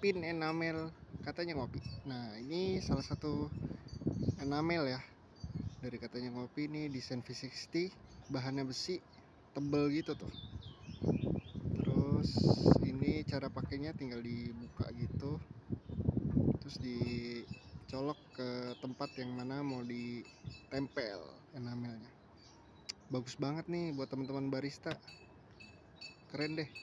pin enamel katanya ngopi. Nah ini salah satu enamel ya. Dari katanya ngopi ini desain V60 bahannya besi tebel gitu tuh. Terus ini cara pakainya tinggal dibuka gitu. Terus dicolok ke tempat yang mana mau ditempel enamelnya. Bagus banget nih buat teman-teman barista. Keren deh.